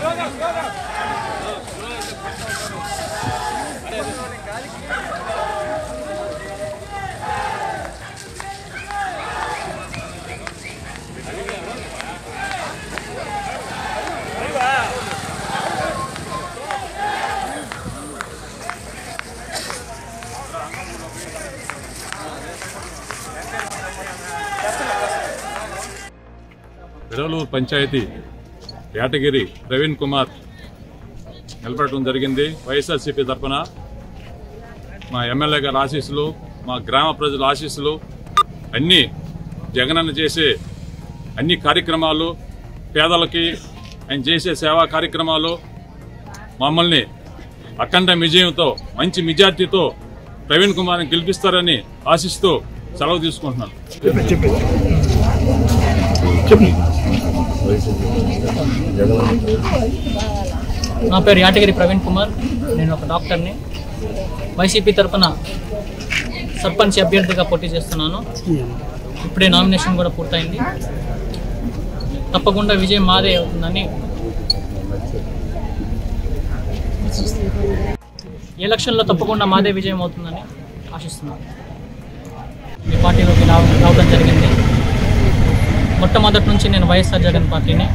Go, go, go, go. విరవలూరు panchayat Yatagiri Praveen Kumar నిలబడటం జరిగింది. వైఎస్ఆర్సీపీ తరఫున మా ఎమ్మెల్యే గారి ఆశీస్సులు మా గ్రామ ప్రజల ఆశీస్సులు అన్నీ జగనన్న చేసే అన్ని కార్యక్రమాలు పేదలకి ఆయన చేసే సేవా కార్యక్రమాలు మమ్మల్ని అఖండ విజయంతో మంచి మెజార్టీతో ప్రవీణ్ కుమార్ని గెలిపిస్తారని ఆశిస్తూ సెలవు తీసుకుంటున్నాను. నా పేరు యాటగిరి ప్రవీణ్ కుమార్. నేను ఒక డాక్టర్ని. వైసీపీ తరఫున సర్పంచ్ అభ్యర్థిగా పోటీ చేస్తున్నాను. ఇప్పుడే నామినేషన్ కూడా పూర్తయింది. తప్పకుండా విజయం మాదే అవుతుందని ఎలక్షన్లో తప్పకుండా మాదే విజయం అవుతుందని ఆశిస్తున్నాను. ఈ పార్టీలోకి రావడం జరిగింది. మొట్టమొదటి నుంచి నేను వైఎస్ఆర్ జగన్ పార్టీని.